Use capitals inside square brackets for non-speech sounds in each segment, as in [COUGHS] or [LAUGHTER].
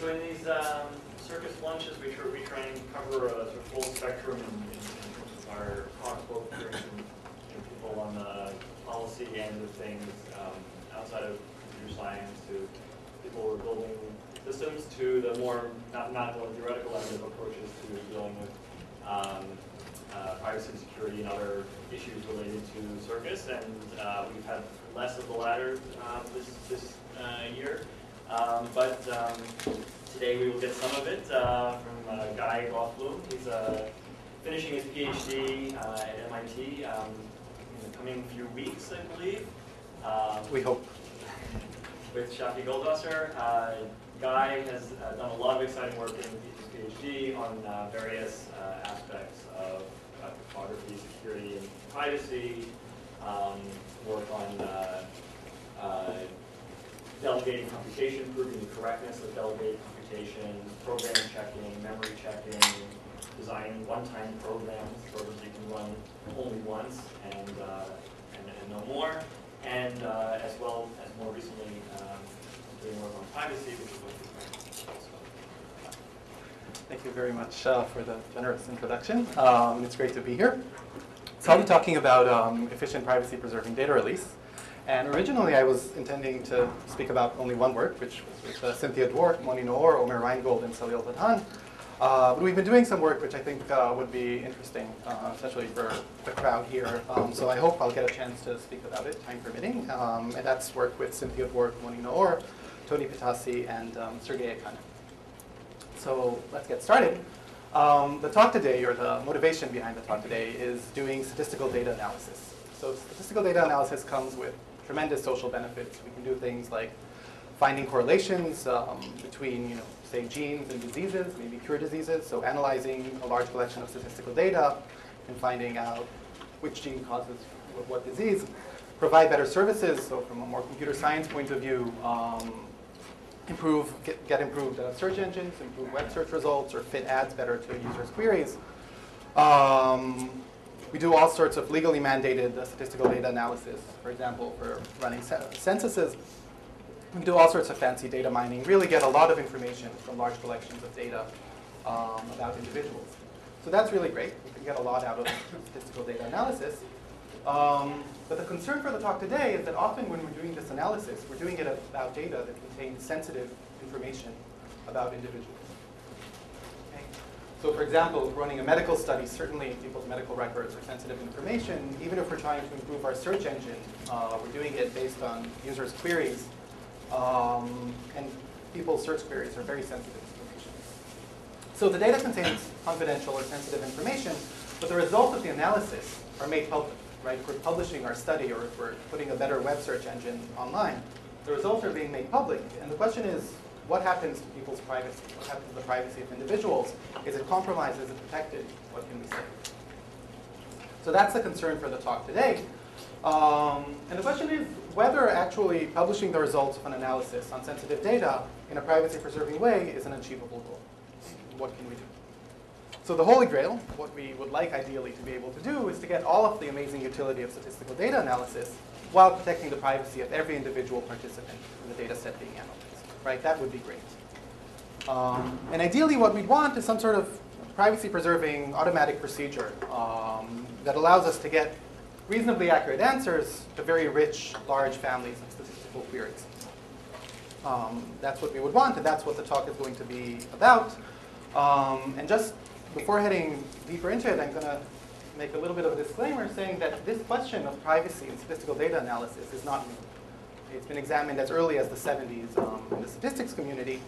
so in these um, CRCS lunches, we try, we try and cover a sort of full spectrum in, in terms of our talks, both know, people on the policy end of things um, outside of computer science to people who are building systems to the more, not, not more theoretical end of approaches to dealing with um, uh, privacy and security and other issues related to CRCS. And uh, we've had less of the latter um, this, this uh, year. Um, but um, today we will get some of it uh, from uh, Guy Rothblum. He's uh, finishing his PhD uh, at MIT um, in the coming few weeks, I believe. Um, We hope. [LAUGHS] with Shafi Goldwasser. Uh, Guy has uh, done a lot of exciting work in his PhD on uh, various uh, aspects of uh, cryptography, security, and privacy. Um, work on uh, uh, delegating computation, proving the correctness of delegated computation, program checking, memory checking, designing one-time programs, programs you can run only once and, uh, and, and no more. And uh, as well as more recently, um, doing work on privacy, which is what we're also. Thank you very much uh, for the generous introduction. Um, it's great to be here. So I'll be talking about um, efficient privacy-preserving data release. And originally I was intending to speak about only one work, which was with uh, Cynthia Dwork, Moni Naor, Omer Reingold, and Salil Vadhan. Uh, but we've been doing some work which I think uh, would be interesting, uh, especially for the crowd here. Um, so I hope I'll get a chance to speak about it, time permitting. Um, and that's work with Cynthia Dwork, Moni Naor, Toni Pitassi, and um, Sergei Yekhanin. So let's get started. Um, the talk today, or the motivation behind the talk today, is doing statistical data analysis. So statistical data analysis comes with tremendous social benefits. We can do things like finding correlations um, between, you know, say genes and diseases, maybe cure diseases. So analyzing a large collection of statistical data and finding out which gene causes what, disease. Provide better services. So from a more computer science point of view, um, improve, get, get improved uh, search engines, improve web search results, or fit ads better to users' queries. Um, we do all sorts of legally mandated uh, statistical data analysis, for example, for running censuses. We do all sorts of fancy data mining, really get a lot of information from large collections of data um, about individuals. So that's really great. We can get a lot out of statistical data analysis. Um, but the concern for the talk today is that often when we're doing this analysis, we're doing it about data that contains sensitive information about individuals. So for example, running a medical study, certainly people's medical records are sensitive information. Even if we're trying to improve our search engine, uh, we're doing it based on users' queries. Um, and people's search queries are very sensitive information. So the data contains confidential or sensitive information, but the results of the analysis are made public right? If we're publishing our study or if we're putting a better web search engine online, the results are being made public. And the question is, what happens to people's privacy? What happens to the privacy of individuals? Is it compromised? Is it protected? What can we say? So that's the concern for the talk today. Um, and the question is whether actually publishing the results of an analysis on sensitive data in a privacy-preserving way is an achievable goal. What can we do? So the holy grail, what we would like ideally to be able to do, is to get all of the amazing utility of statistical data analysis while protecting the privacy of every individual participant in the data set being analyzed. Right? That would be great. Um, and ideally what we'd want is some sort of privacy-preserving automatic procedure um, that allows us to get reasonably accurate answers to very rich, large families of statistical queries. Um, that's what we would want, and that's what the talk is going to be about. Um, and just before heading deeper into it, I'm going to make a little bit of a disclaimer saying that this question of privacy in statistical data analysis is not new. It's been examined as early as the 70s um, in the statistics community.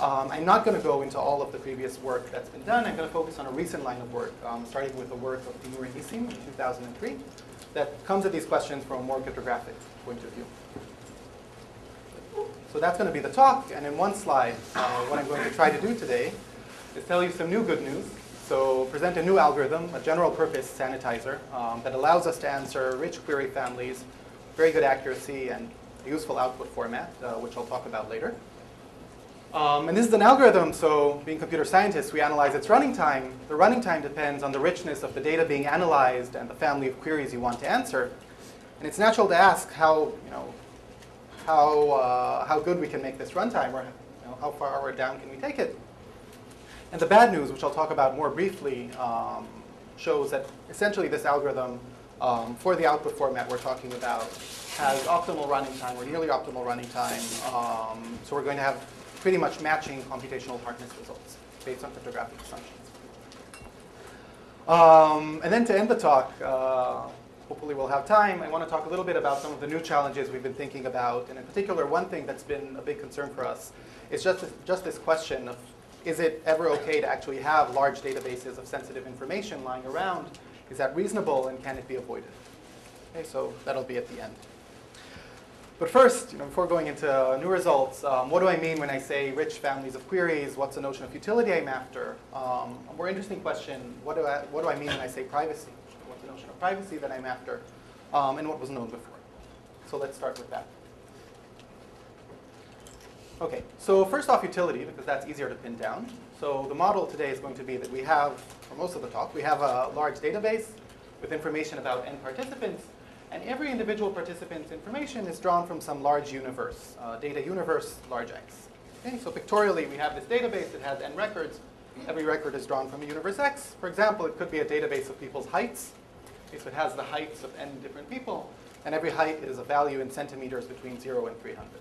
Um, I'm not going to go into all of the previous work that's been done. I'm going to focus on a recent line of work, um, starting with the work of Dinur and Nissim in 2003, that comes at these questions from a more cryptographic point of view. So that's going to be the talk. And in one slide, uh, what I'm going to try to do today is tell you some new good news. So present a new algorithm, a general purpose sanitizer um, that allows us to answer rich query families, very good accuracy, and useful output format, uh, which I'll talk about later. Um, and this is an algorithm, so being computer scientists, we analyze its running time. The running time depends on the richness of the data being analyzed and the family of queries you want to answer. And it's natural to ask how, you know, how, uh, how good we can make this runtime, or you know, how far down can we take it? And the bad news, which I'll talk about more briefly, um, shows that essentially this algorithm um, for the output format we're talking about has optimal running time, or nearly optimal running time. Um, so we're going to have pretty much matching computational hardness results based on cryptographic assumptions. Um, and then to end the talk, uh, hopefully we'll have time, I want to talk a little bit about some of the new challenges we've been thinking about. And in particular, one thing that's been a big concern for us is just just this question of is it ever okay to actually have large databases of sensitive information lying around? Is that reasonable and can it be avoided? Okay, so that'll be at the end. But first, you know, before going into new results, um, what do I mean when I say rich families of queries? What's the notion of utility I'm after? Um, a more interesting question, what do, I, what do I mean when I say privacy? What's the notion of privacy that I'm after? Um, and what was known before? So let's start with that. Okay, so first off utility, because that's easier to pin down. So the model today is going to be that we have, for most of the talk, we have a large database with information about n participants, and every individual participant's information is drawn from some large universe, uh, data universe, large X. Okay, so pictorially, we have this database that has n records. Every record is drawn from a universe X. For example, it could be a database of people's heights. Okay, so it has the heights of n different people, and every height is a value in centimeters between 0 and 300.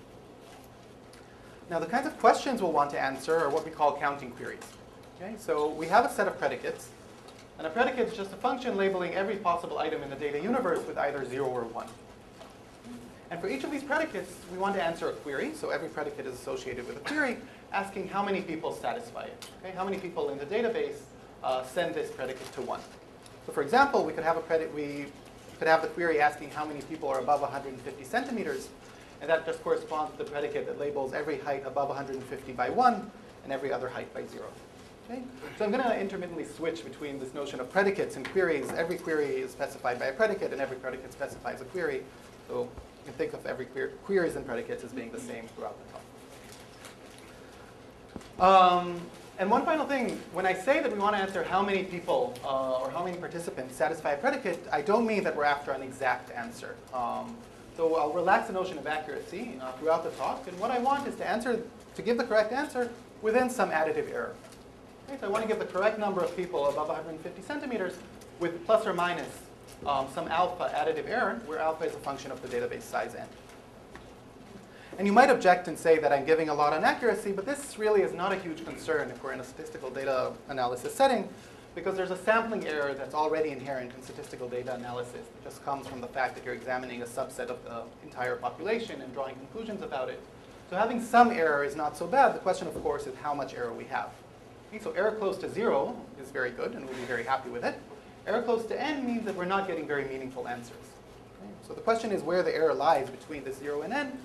Now, the kinds of questions we'll want to answer are what we call counting queries. Okay, so we have a set of predicates, and a predicate is just a function labeling every possible item in the data universe with either 0 or 1. And for each of these predicates, we want to answer a query. So every predicate is associated with a query asking how many people satisfy it. Okay, how many people in the database uh, send this predicate to 1. So for example, we could have a predicate, we could have the query asking how many people are above 150 centimeters. And that just corresponds to the predicate that labels every height above 150 by 1 and every other height by 0. Okay? So I'm going to intermittently switch between this notion of predicates and queries. Every query is specified by a predicate, and every predicate specifies a query. So you can think of every queries and predicates as being the same throughout the talk. Um, and one final thing, when I say that we want to answer how many people uh, or how many participants satisfy a predicate, I don't mean that we're after an exact answer. Um, so I'll relax the notion of accuracy uh, throughout the talk. And what I want is to answer, to give the correct answer within some additive error. Okay, so I want to give the correct number of people above 150 centimeters with plus or minus um, some alpha additive error, where alpha is a function of the database size n. And you might object and say that I'm giving a lot on accuracy, but this really is not a huge concern if we're in a statistical data analysis setting, because there's a sampling error that's already inherent in statistical data analysis that just comes from the fact that you're examining a subset of the entire population and drawing conclusions about it. So having some error is not so bad. The question, of course, is how much error we have. Okay, so error close to zero is very good, and we'll be very happy with it. Error close to n means that we're not getting very meaningful answers. Okay, so the question is where the error lies between the 0 and n.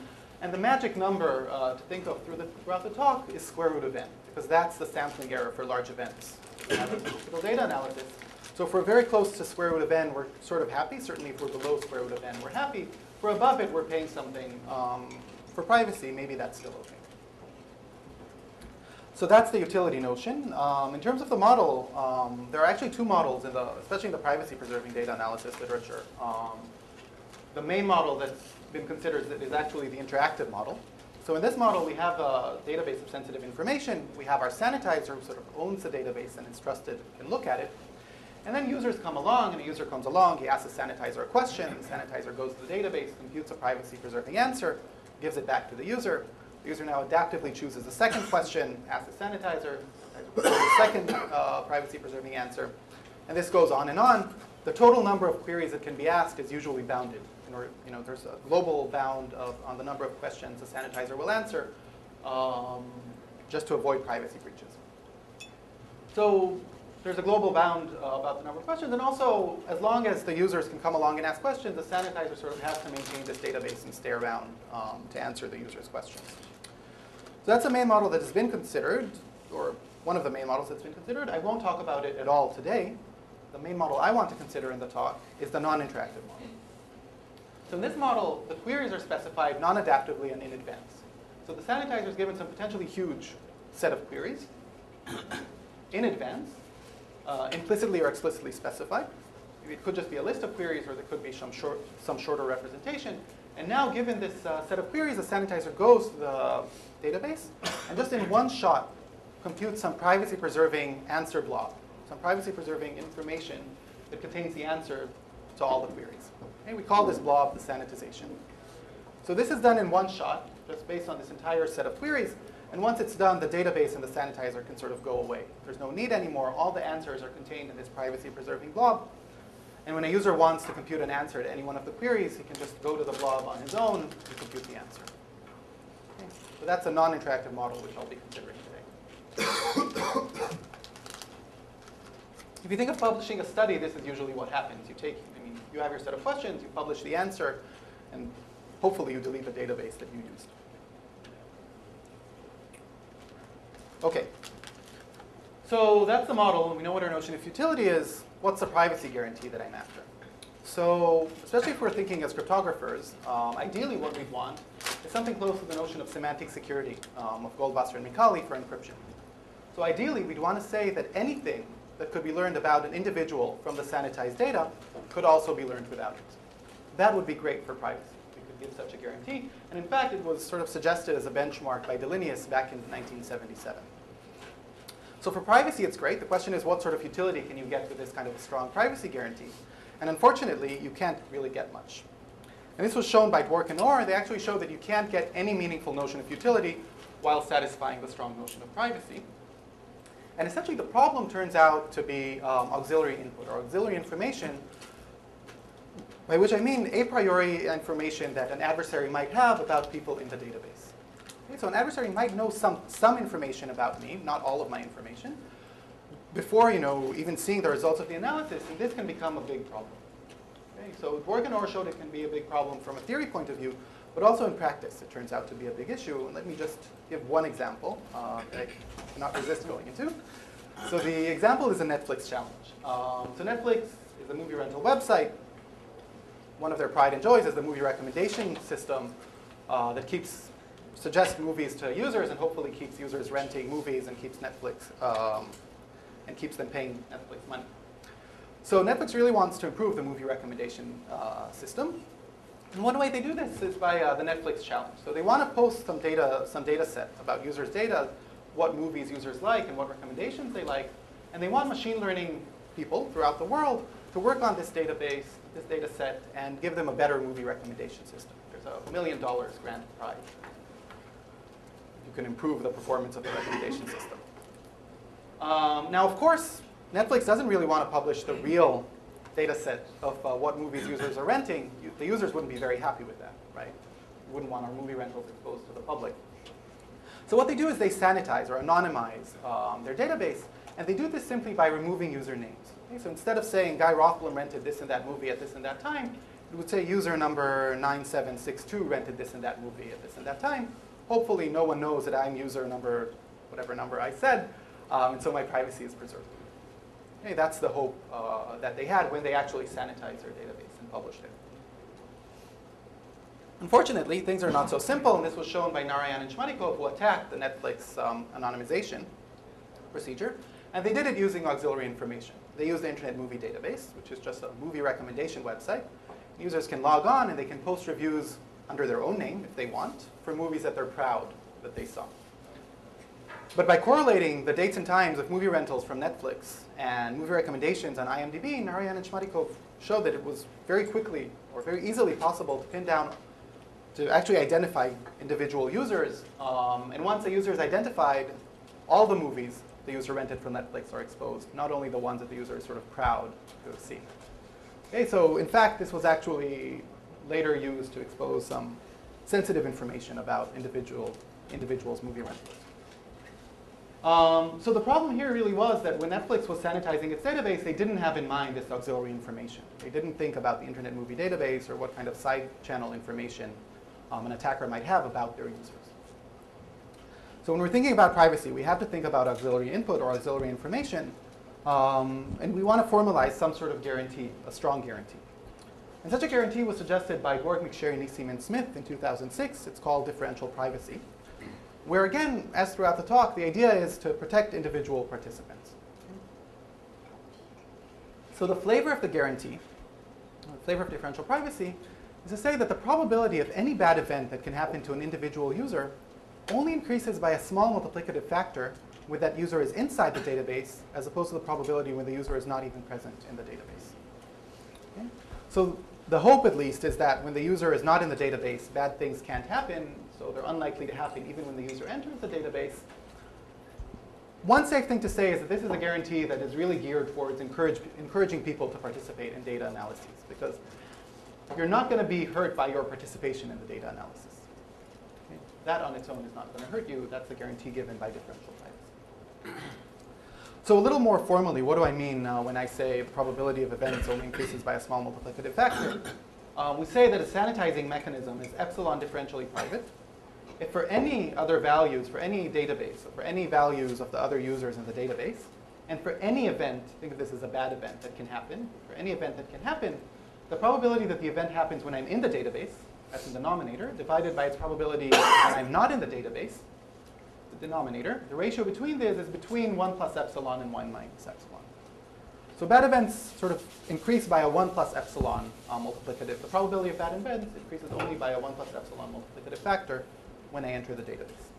And the magic number uh, to think of through the, throughout the talk is square root of n, because that's the sampling error for large events. Statistical data analysis. So if we're very close to square root of n, we're sort of happy. Certainly if we're below square root of n, we're happy. If we're above it, we're paying something um, for privacy. Maybe that's still okay. So that's the utility notion. Um, in terms of the model, um, there are actually two models, in the, especially in the privacy-preserving data analysis literature. The main model that's been considered is actually the interactive model. So in this model, we have a database of sensitive information. We have our sanitizer who sort of owns the database and is trusted and look at it. And then users come along, and a user comes along, he asks the sanitizer a question, the sanitizer goes to the database, computes a privacy-preserving answer, gives it back to the user. The user now adaptively chooses a second question, asks the sanitizer, the second uh, privacy-preserving answer. And this goes on and on. The total number of queries that can be asked is usually bounded. Or, you know, there's a global bound of, on the number of questions the sanitizer will answer um, just to avoid privacy breaches. So there's a global bound uh, about the number of questions. And also, as long as the users can come along and ask questions, the sanitizer sort of has to maintain this database and stay around um, to answer the user's questions. So that's a main model that has been considered, or one of the main models that's been considered. I won't talk about it at all today. The main model I want to consider in the talk is the non-interactive model. So in this model, the queries are specified non-adaptively and in advance. So the sanitizer is given some potentially huge set of queries [COUGHS] in advance, uh, implicitly or explicitly specified. it could just be a list of queries, or there could be some, short, some shorter representation. And now, given this uh, set of queries, the sanitizer goes to the database, and just in one shot, computes some privacy-preserving answer blob, some privacy-preserving information that contains the answer to all the queries. We call this blob the sanitization. So this is done in one shot, just based on this entire set of queries. And once it's done, the database and the sanitizer can sort of go away. There's no need anymore. All the answers are contained in this privacy-preserving blob. And when a user wants to compute an answer to any one of the queries, he can just go to the blob on his own and compute the answer. Okay. So that's a non-interactive model, which I'll be considering today. [COUGHS] if you think of publishing a study, this is usually what happens. You take, you have your set of questions, you publish the answer, and hopefully you delete the database that you used. Okay. So that's the model, and we know what our notion of futility is. What's the privacy guarantee that I'm after? So, especially if we're thinking as cryptographers, um, ideally what we'd want is something close to the notion of semantic security um, of Goldwasser and Micali for encryption. So ideally, we'd want to say that anything that could be learned about an individual from the sanitized data could also be learned without it. That would be great for privacy. We could give such a guarantee. And in fact, it was sort of suggested as a benchmark by Dalenius back in 1977. So for privacy, it's great. The question is, what sort of utility can you get with this kind of strong privacy guarantee? And unfortunately, you can't really get much. And this was shown by Dwork and Naor. They actually showed that you can't get any meaningful notion of utility while satisfying the strong notion of privacy. And essentially, the problem turns out to be um, auxiliary input or auxiliary information, by which I mean a priori information that an adversary might have about people in the database. Okay, so an adversary might know some, some information about me, not all of my information, before you know even seeing the results of the analysis, and this can become a big problem. Okay, so and Naor showed it can be a big problem from a theory point of view, but also in practice it turns out to be a big issue. And let me just give one example uh, that I cannot resist going into. So the example is a Netflix challenge. Um, so Netflix is a movie rental website. One of their pride and joys is the movie recommendation system uh, that keeps suggests movies to users and hopefully keeps users renting movies and keeps Netflix um, and keeps them paying Netflix money. So Netflix really wants to improve the movie recommendation uh, system. And one way they do this is by uh, the Netflix challenge. So they want to post some data, some data set about users' data, what movies users like and what recommendations they like. And they want machine learning people throughout the world to work on this database, this data set, and give them a better movie recommendation system. There's a million dollars grant prize you can improve the performance of the recommendation system. Um, now, of course, Netflix doesn't really want to publish the real data set of uh, what movies users are renting. The users wouldn't be very happy with that, right? Wouldn't want our movie rentals exposed to the public. So what they do is they sanitize or anonymize um, their database, and they do this simply by removing user names. Okay? So instead of saying Guy Rothblum rented this and that movie at this and that time, it would say user number 9762 rented this and that movie at this and that time hopefully no one knows that I'm user number, whatever number I said, um, and so my privacy is preserved. Okay, that's the hope uh, that they had when they actually sanitized their database and published it. Unfortunately, things are not so simple, and this was shown by Narayan and Shmatikov, who attacked the Netflix um, anonymization procedure. And they did it using auxiliary information. They used the Internet Movie Database, which is just a movie recommendation website. Users can log on and they can post reviews under their own name, if they want, for movies that they're proud that they saw. But by correlating the dates and times of movie rentals from Netflix and movie recommendations on IMDb, Narayan and Shmatikov showed that it was very quickly or very easily possible to pin down, to actually identify individual users. Um, and once a user is identified, all the movies the user rented from Netflix are exposed, not only the ones that the user is sort of proud to have seen. Okay, so in fact, this was actually later used to expose some sensitive information about individual individuals' movie rentals. Um, so the problem here really was that when Netflix was sanitizing its database, they didn't have in mind this auxiliary information. They didn't think about the Internet Movie Database or what kind of side channel information um, an attacker might have about their users. So when we're thinking about privacy, we have to think about auxiliary input or auxiliary information, um, and we want to formalize some sort of guarantee, a strong guarantee. And such a guarantee was suggested by Dwork, McSherry, and Smith in 2006. It's called differential privacy, where again, as throughout the talk, the idea is to protect individual participants. So the flavor of the guarantee, the flavor of differential privacy, is to say that the probability of any bad event that can happen to an individual user only increases by a small multiplicative factor when that user is inside the database, as opposed to the probability when the user is not even present in the database. Okay? So the hope, at least, is that when the user is not in the database, bad things can't happen, so they're unlikely to happen even when the user enters the database. One safe thing to say is that this is a guarantee that is really geared towards encourage, encouraging people to participate in data analyses, because you're not going to be hurt by your participation in the data analysis. Okay? That on its own is not going to hurt you. That's the guarantee given by differential privacy. So a little more formally, what do I mean uh, when I say the probability of events only increases by a small multiplicative factor? Um, we say that a sanitizing mechanism is epsilon differentially private. If for any other values, for any database, or for any values of the other users in the database, and for any event, think of this as a bad event that can happen, for any event that can happen, the probability that the event happens when I'm in the database, that's the denominator, divided by its probability [COUGHS] when I'm not in the database, the denominator. The ratio between these is between 1 plus epsilon and 1 minus epsilon. So bad events sort of increase by a 1 plus epsilon uh, multiplicative. The probability of bad events increases only by a 1 plus epsilon multiplicative factor when I enter the database.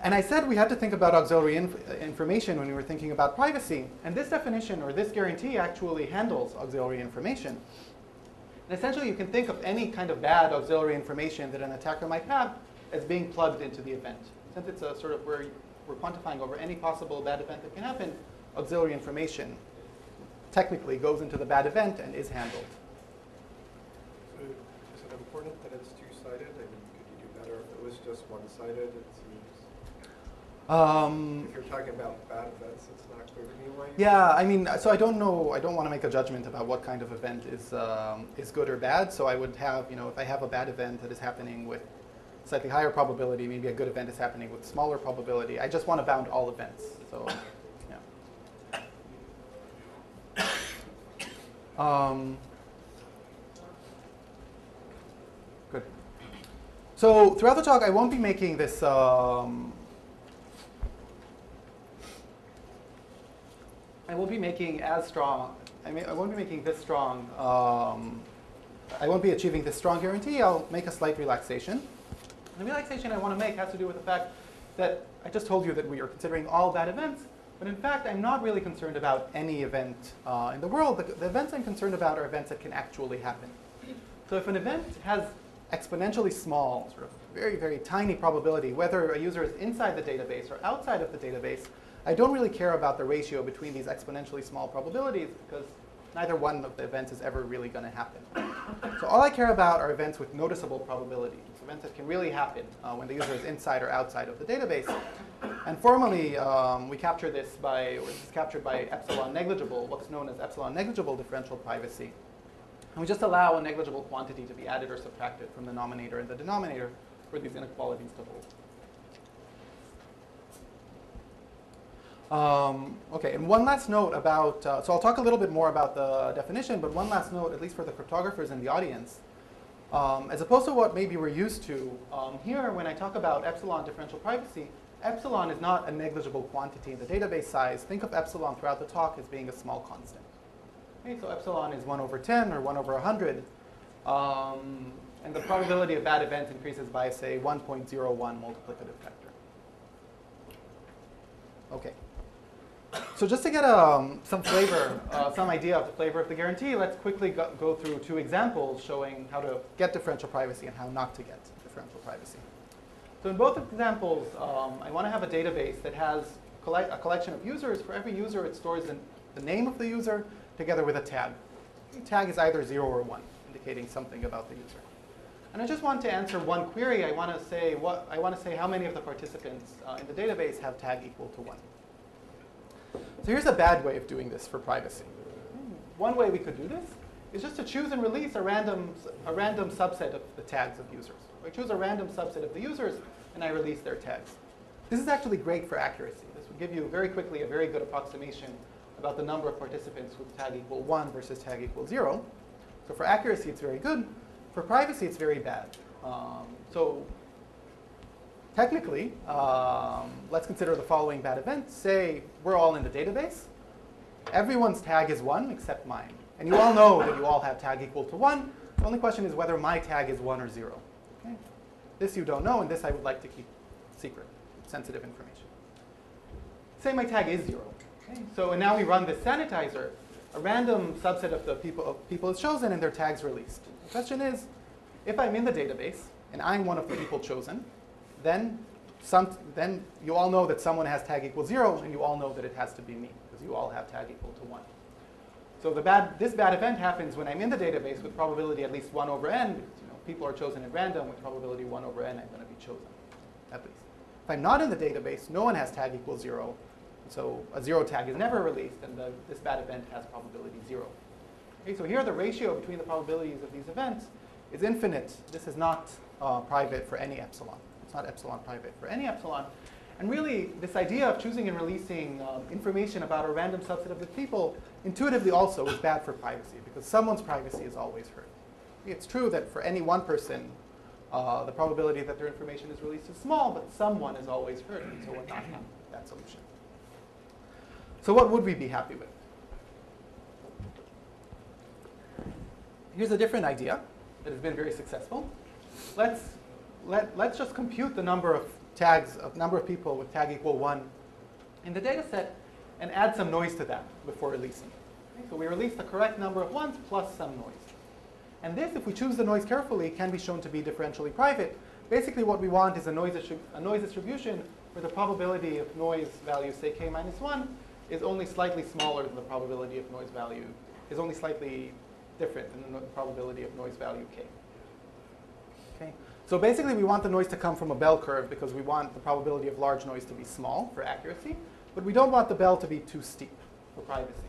And I said we had to think about auxiliary inf information when we were thinking about privacy. And this definition or this guarantee actually handles auxiliary information. And essentially, you can think of any kind of bad auxiliary information that an attacker might have as being plugged into the event. Since it's a sort of where we're quantifying over any possible bad event that can happen, auxiliary information technically goes into the bad event and is handled. So is it important that it's two-sided? I mean, could you do better if it was just one-sided? Um, if you're talking about bad events, it's not clear to me why. Yeah, I mean, so I don't know. I don't want to make a judgment about what kind of event is um, is good or bad. So I would have, you know, if I have a bad event that is happening with slightly higher probability, maybe a good event is happening with smaller probability. I just want to bound all events. So, yeah. [COUGHS] Um, good. So throughout the talk, I won't be making this. Um, I won't be making as strong. I mean, I won't be making this strong. Um, I won't be achieving this strong guarantee. I'll make a slight relaxation. The relaxation I want to make has to do with the fact that I just told you that we are considering all bad events, but in fact, I'm not really concerned about any event uh, in the world. The, the events I'm concerned about are events that can actually happen. So if an event has exponentially small, sort of very, very tiny probability, whether a user is inside the database or outside of the database, I don't really care about the ratio between these exponentially small probabilities because neither one of the events is ever really going to happen. So all I care about are events with noticeable probability, events that can really happen uh, when the user is inside or outside of the database. And formally, um, we capture this by, or this is captured by epsilon negligible, what's known as epsilon negligible differential privacy. And we just allow a negligible quantity to be added or subtracted from the numerator and the denominator for these inequalities to hold. Um, okay, and one last note about, uh, so I'll talk a little bit more about the definition, but one last note, at least for the cryptographers in the audience. Um, as opposed to what maybe we're used to, um, here when I talk about epsilon differential privacy, epsilon is not a negligible quantity in the database size. Think of epsilon throughout the talk as being a small constant. Okay, so epsilon is 1 over 10 or 1 over 100. Um, and the probability of bad events increases by, say, 1.01 multiplicative factor. Okay. So just to get um, some flavor, uh, some idea of the flavor of the guarantee, let's quickly go, go, through two examples showing how to get differential privacy and how not to get differential privacy. So in both examples, um, I want to have a database that has collect, a collection of users. For every user, it stores the, name of the user together with a tag. The tag is either 0 or 1, indicating something about the user. And I just want to answer one query. I want to say what I want to say how many of the participants uh, in the database have tag equal to 1. So here's a bad way of doing this for privacy. One way we could do this is just to choose and release a random, a random subset of the tags of users. I choose a random subset of the users, and I release their tags. This is actually great for accuracy. This would give you very quickly a very good approximation about the number of participants with tag equal 1 versus tag equal 0. So for accuracy, it's very good. For privacy, it's very bad. Um, so technically, um, let's consider the following bad event. Say we're all in the database. everyone's tag is 1 except mine. And you all know that you all have tag equal to 1. The only question is whether my tag is 1 or 0. Okay? This you don't know, and this I would like to keep secret, sensitive information. Say my tag is 0. Okay? So and now we run this sanitizer. A random subset of the people, of people is chosen and their tags released. The question is, if I'm in the database and I'm one of the people chosen, then, some, then you all know that someone has tag equal 0, and you all know that it has to be me, because you all have tag equal to 1. So the bad, this bad event happens when I'm in the database with probability at least 1 over n, because you know, people are chosen at random with probability 1 over n, I'm going to be chosen, at least. If I'm not in the database, no one has tag equal 0, so a 0 tag is never released, and the, this bad event has probability 0. Okay, so here the ratio between the probabilities of these events is infinite. This is not uh, private for any epsilon. It's not epsilon private for any epsilon. And really, this idea of choosing and releasing um, information about a random subset of the people intuitively also is bad for privacy because someone's privacy is always hurt. It's true that for any one person, uh, the probability that their information is released is small, but someone is always hurt, and so we're not happy with that solution. So what would we be happy with? Here's a different idea that has been very successful. Let's, let, let's just compute the number of tags, of number of people with tag equal 1 in the data set and add some noise to that before releasing. Okay, so we release the correct number of ones plus some noise. And this, if we choose the noise carefully, can be shown to be differentially private. Basically what we want is a noise, a noise distribution where the probability of noise value, say k minus 1, is only slightly smaller than the probability of noise value, is only slightly different than the probability of noise value k. So basically we want the noise to come from a bell curve because we want the probability of large noise to be small for accuracy, but we don't want the bell to be too steep for privacy.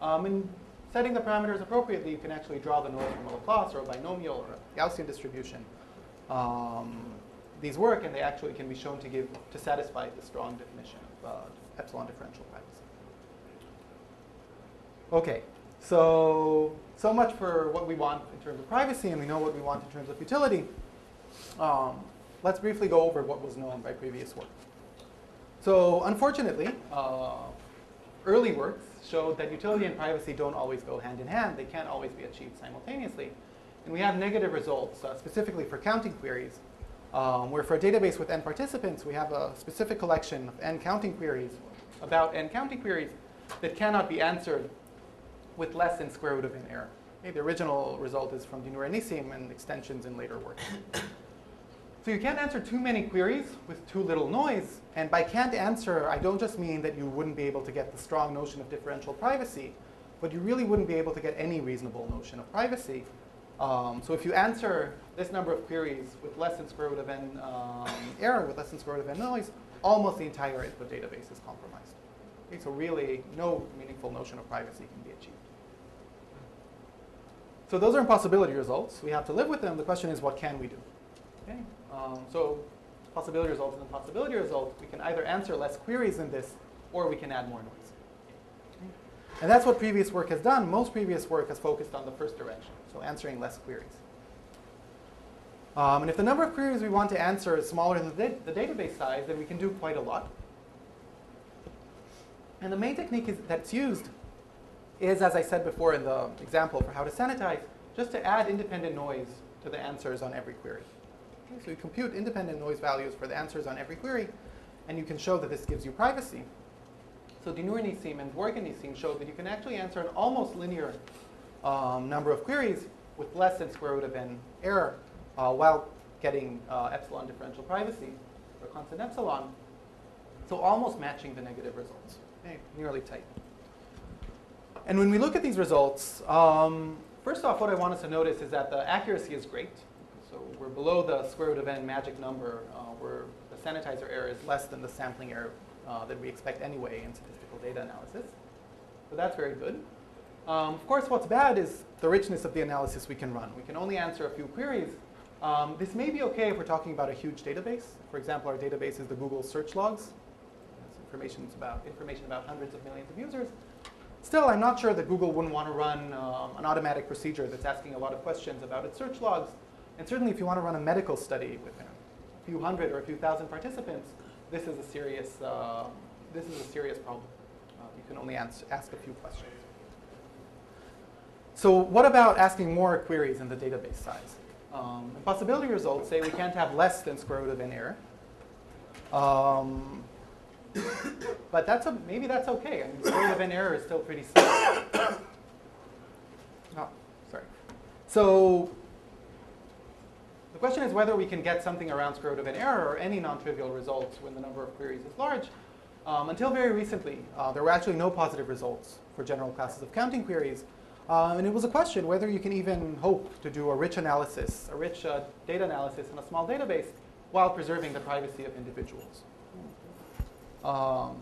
Um, and setting the parameters appropriately, you can actually draw the noise from a Laplace or a binomial or a Gaussian distribution. Um, these work and they actually can be shown to give to satisfy the strong definition of uh, epsilon differential privacy. Okay, so so much for what we want in terms of privacy, and we know what we want in terms of utility. Um, let's briefly go over what was known by previous work. So unfortunately, uh, early works showed that utility and privacy don't always go hand in hand. They can't always be achieved simultaneously. And we have negative results, uh, specifically for counting queries, um, where for a database with n participants, we have a specific collection of n counting queries about n counting queries that cannot be answered with less than square root of n error. The original result is from Dinur and Nissim and extensions in later work. So you can't answer too many queries with too little noise. And by can't answer, I don't just mean that you wouldn't be able to get the strong notion of differential privacy, but you really wouldn't be able to get any reasonable notion of privacy. Um, so if you answer this number of queries with less than square root of n um, error, with less than square root of n noise, almost the entire input database is compromised. Okay, so really, no meaningful notion of privacy can be achieved. So those are impossibility results. We have to live with them. The question is, what can we do? Okay? Um, so possibility results and possibility results, we can either answer less queries in this, or we can add more noise. Okay? And that's what previous work has done. Most previous work has focused on the first direction, so answering less queries. Um, and if the number of queries we want to answer is smaller than the, the database size, then we can do quite a lot. And the main technique is, that's used is, as I said before in the example for how to sanitize, just to add independent noise to the answers on every query. Okay, so you compute independent noise values for the answers on every query, and you can show that this gives you privacy. So Dinur Nissim and Dworkin Nissim showed that you can actually answer an almost linear um, number of queries with less than square root of n error uh, while getting uh, epsilon differential privacy, or constant epsilon. So almost matching the negative results, okay, nearly tight. And when we look at these results, um, first off, what I want us to notice is that the accuracy is great. We're below the square root of n magic number, uh, where the sanitizer error is less than the sampling error uh, that we expect anyway in statistical data analysis. So that's very good. Um, of course, what's bad is the richness of the analysis we can run. We can only answer a few queries. Um, this may be okay if we're talking about a huge database. For example, our database is the Google search logs. Information about, information about hundreds of millions of users. Still, I'm not sure that Google wouldn't want to run um, an automatic procedure that's asking a lot of questions about its search logs. And certainly if you want to run a medical study with a few hundred or a few thousand participants, this is a serious, uh, this is a serious problem. Uh, you can only ans- ask a few questions. So what about asking more queries in the database size? Um, possibility results say we can't have less than square root of n error. Um, but that's a, maybe that's okay. I mean, square root of n error is still pretty small. [COUGHS] oh, sorry. So the question is whether we can get something around square root of n error or any non-trivial results when the number of queries is large. Um, until very recently, uh, there were actually no positive results for general classes of counting queries. Uh, and it was a question whether you can even hope to do a rich analysis, a rich uh, data analysis in a small database while preserving the privacy of individuals. Um,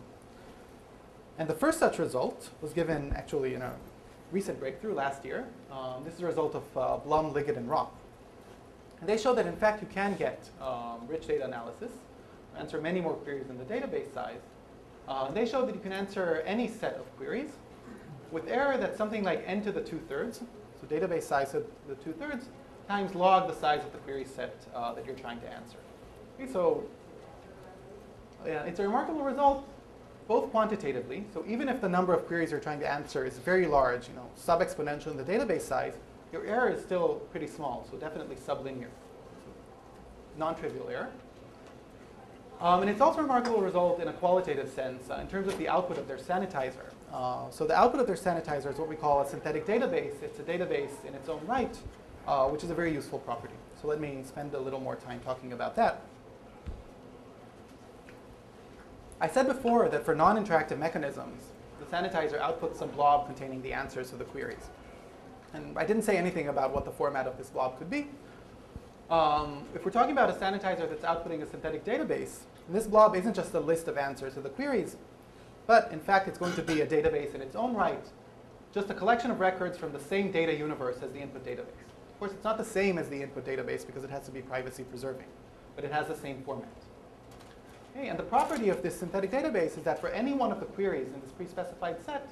and the first such result was given actually in a recent breakthrough last year. Um, this is a result of uh, Blum, Ligett, and Roth. And they show that in fact you can get um, rich data analysis, answer many more queries than the database size. Uh, and they show that you can answer any set of queries with error that's something like n to the two-thirds, so database size of the two-thirds, times log the size of the query set uh, that you're trying to answer. Okay, so yeah, it's a remarkable result, both quantitatively. So even if the number of queries you're trying to answer is very large, you know, sub-exponential in the database size, your error is still pretty small, so definitely sublinear. Non-trivial error. Um, and it's also a remarkable result in a qualitative sense uh, in terms of the output of their sanitizer. Uh, so the output of their sanitizer is what we call a synthetic database. It's a database in its own right, uh, which is a very useful property. So let me spend a little more time talking about that. I said before that for non-interactive mechanisms, the sanitizer outputs some blob containing the answers to the queries. And I didn't say anything about what the format of this blob could be. Um, if we're talking about a sanitizer that's outputting a synthetic database, this blob isn't just a list of answers to the queries, but in fact it's going to be a database in its own right, just a collection of records from the same data universe as the input database. Of course, it's not the same as the input database because it has to be privacy preserving, but it has the same format. Okay, and the property of this synthetic database is that for any one of the queries in this pre-specified set,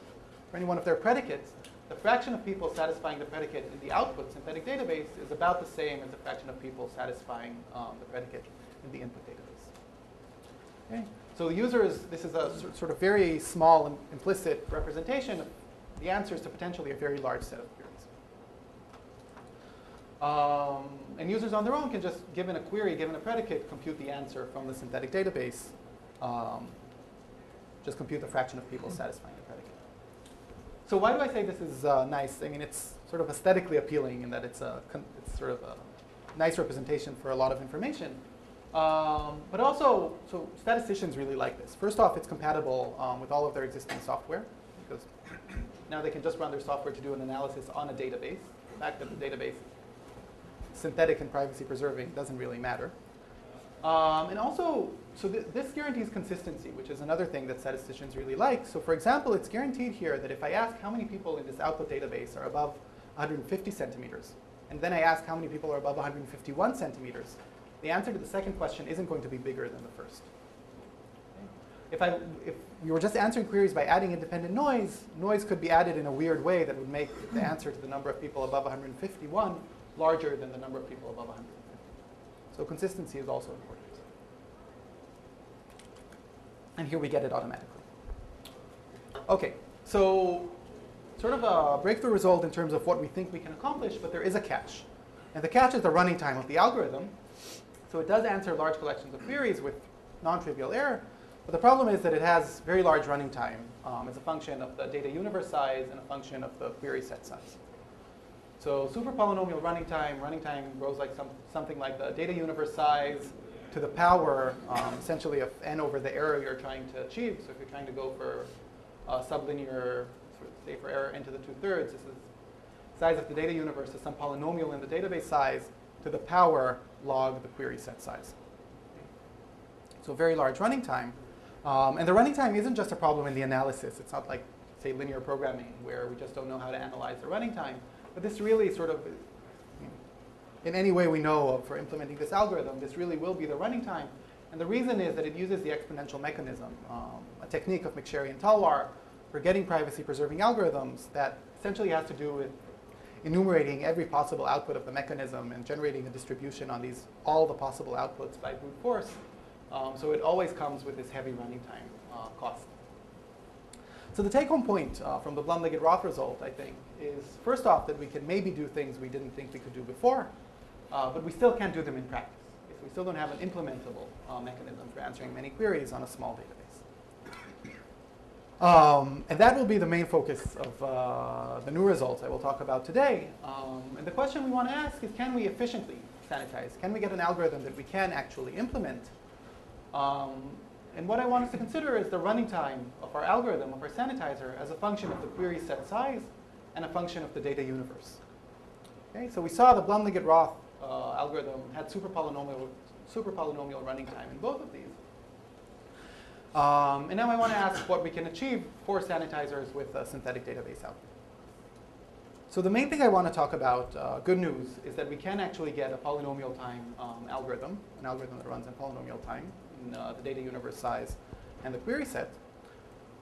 for any one of their predicates, the fraction of people satisfying the predicate in the output synthetic database is about the same as the fraction of people satisfying um, the predicate in the input database. Okay? So the users, this is a sort of very small and implicit representation of the answers to potentially a very large set of queries. Um, and users on their own can just, given a query, given a predicate, compute the answer from the synthetic database. Um, just compute the fraction of people satisfying. So why do I say this is uh, nice? I mean, it's sort of aesthetically appealing in that it's, a, it's sort of a nice representation for a lot of information. Um, but also, so statisticians really like this. First off, it's compatible um, with all of their existing software because now they can just run their software to do an analysis on a database. The fact that the database synthetic and privacy preserving doesn't really matter. Um, and also, so th this guarantees consistency, which is another thing that statisticians really like. So for example, it's guaranteed here that if I ask how many people in this output database are above 150 centimeters, and then I ask how many people are above 151 centimeters, the answer to the second question isn't going to be bigger than the first. If, I, if we were just answering queries by adding independent noise, noise could be added in a weird way that would make the answer to the number of people above 151 larger than the number of people above 150. So consistency is also important. And here we get it automatically. Okay, so sort of a breakthrough result in terms of what we think we can accomplish, but there is a catch. And the catch is the running time of the algorithm. So it does answer large collections of queries with non-trivial error, but the problem is that it has very large running time um, as a function of the data universe size and a function of the query set size. So super polynomial running time, running time grows like some, something like the data universe size to the power, um, essentially, of n over the error you're trying to achieve. So if you're trying to go for sublinear, say for error n to the two-thirds, this is size of the data universe is some polynomial in the database size to the power log the query set size. So very large running time. Um, and the running time isn't just a problem in the analysis. It's not like, say, linear programming, where we just don't know how to analyze the running time. But this really sort of, in any way we know of for implementing this algorithm, this really will be the running time. And the reason is that it uses the exponential mechanism, um, a technique of McSherry and Talwar for getting privacy-preserving algorithms that essentially has to do with enumerating every possible output of the mechanism and generating a distribution on these all the possible outputs by brute force. Um, so it always comes with this heavy running time uh, cost. So the take-home point uh, from the Blum-Ligett-Roth result, I think, is first off that we can maybe do things we didn't think we could do before, uh, but we still can't do them in practice. So we still don't have an implementable uh, mechanism for answering many queries on a small database. Um, and that will be the main focus of uh, the new results I will talk about today. Um, and the question we want to ask is, can we efficiently sanitize? Can we get an algorithm that we can actually implement? Um, and what I want us to consider is the running time of our algorithm, of our sanitizer, as a function of the query set size and a function of the data universe. Okay, so we saw the Blum-Ligett-Roth uh, algorithm had super polynomial, super polynomial running time in both of these. Um, and now I want to ask what we can achieve for sanitizers with a synthetic database output. So the main thing I want to talk about, uh, good news, is that we can actually get a polynomial time um, algorithm, an algorithm that runs in polynomial time in uh, the data universe size and the query set.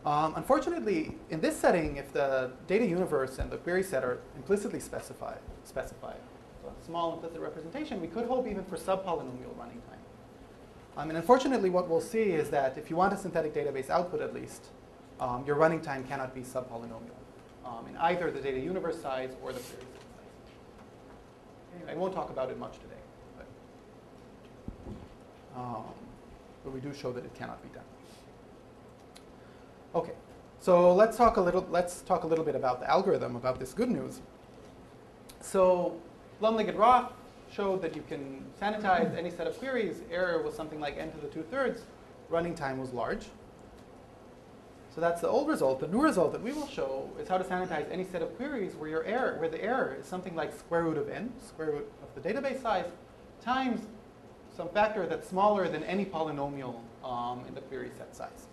Um, unfortunately, in this setting, if the data universe and the query set are implicitly specified, specified, small implicit representation, we could hope even for subpolynomial running time. Um, and unfortunately, what we'll see is that if you want a synthetic database output at least, um, your running time cannot be subpolynomial um, in either the data universe size or the query size. Okay, I won't talk about it much today, but, um, but we do show that it cannot be done. Okay, so let's talk a little. Let's talk a little bit about the algorithm about this good news. So Blum-Ligett-Roth showed that you can sanitize any set of queries. Error was something like n to the two thirds. Running time was large. So that's the old result. The new result that we will show is how to sanitize any set of queries where your error, where the error is something like square root of n, square root of the database size, times some factor that's smaller than any polynomial um, in the query set size.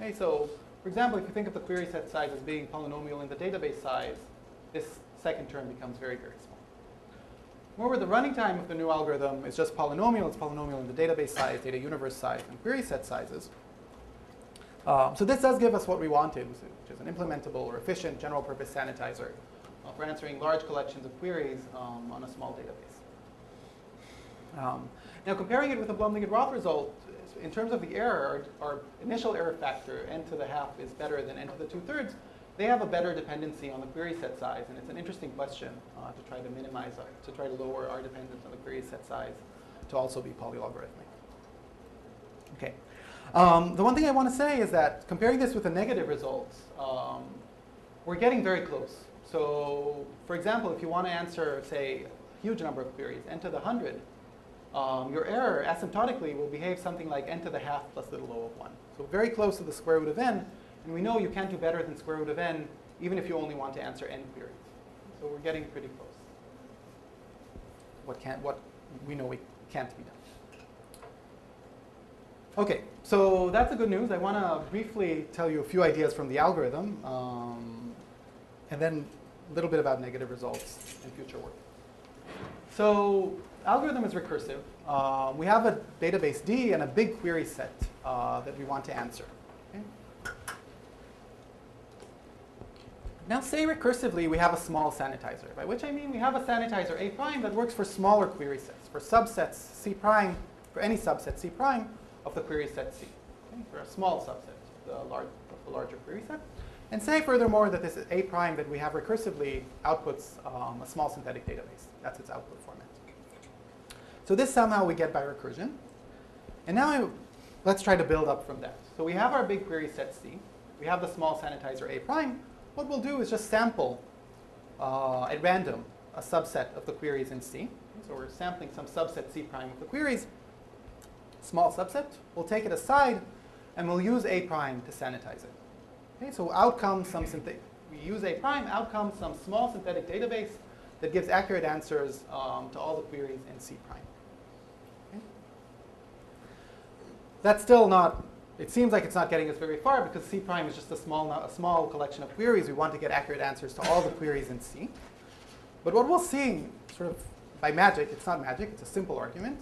Okay, so for example, if you think of the query set size as being polynomial in the database size, this second term becomes very, very small. Moreover, the running time of the new algorithm is just polynomial. It's polynomial in the database size, data universe size, and query set sizes. Um, so this does give us what we wanted, which is an implementable or efficient general purpose sanitizer uh, for answering large collections of queries um, on a small database. Um, now comparing it with the Blum-Ligett-Roth result, in terms of the error, our, our, initial error factor, n to the half, is better than n to the two-thirds. They have a better dependency on the query set size, and it's an interesting question uh, to try to minimize, uh, to try to lower our dependence on the query set size to also be polylogarithmic. Okay. Um, the one thing I want to say is that comparing this with the negative results, um, we're getting very close. So, for example, if you want to answer, say, a huge number of queries, n to the 100, um, your error asymptotically will behave something like n to the half plus little o of 1. So very close to the square root of n. And we know you can't do better than square root of n, even if you only want to answer n queries. So we're getting pretty close. What, can't, what we know we can't be done. OK, so that's the good news. I want to briefly tell you a few ideas from the algorithm, um, and then a little bit about negative results and future work. So algorithm is recursive. Uh, we have a database D and a big query set uh, that we want to answer. Okay? Now say recursively we have a small sanitizer, by which I mean we have a sanitizer A prime that works for smaller query sets, for subsets C prime, for any subset C prime of the query set C, okay? for a small subset the large, of the larger query set. And say furthermore that this is A prime that we have recursively outputs um, a small synthetic database. That's its output format. So this somehow we get by recursion. And now I, let's try to build up from that. So we have our big query set C. We have the small sanitizer A prime. What we'll do is just sample uh, at random a subset of the queries in C. So we're sampling some subset C prime of the queries, small subset. We'll take it aside, and we'll use A prime to sanitize it. Okay, so out comes some synthetic. We use A prime, out comes some small synthetic database that gives accurate answers um, to all the queries in C prime. That's still not, it seems like it's not getting us very far because C prime is just a small, a small collection of queries. We want to get accurate answers to all the queries in C. But what we'll see, sort of by magic, it's not magic, it's a simple argument.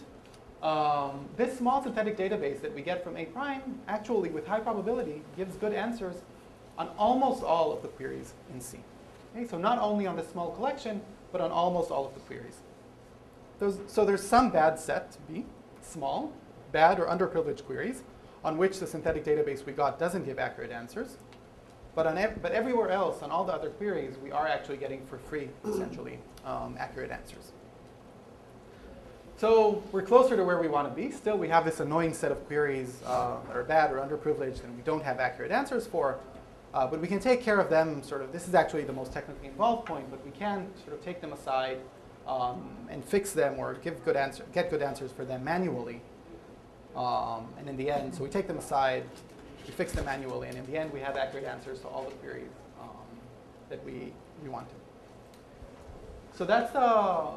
Um, this small synthetic database that we get from A prime actually, with high probability, gives good answers on almost all of the queries in C. Okay, so not only on this small collection, but on almost all of the queries. Those, so there's some bad set, B, small, bad or underprivileged queries, on which the synthetic database we got doesn't give accurate answers. But, on ev- but everywhere else, on all the other queries, we are actually getting for free, essentially, um, accurate answers. So we're closer to where we want to be. Still, we have this annoying set of queries uh, that are bad or underprivileged and we don't have accurate answers for. Uh, but we can take care of them sort of, this is actually the most technically involved point, but we can sort of take them aside um, and fix them or give good answer, get good answers for them manually. Um, and in the end, so we take them aside, we fix them manually, and in the end, we have accurate answers to all the queries um, that we, we want to. So that's uh,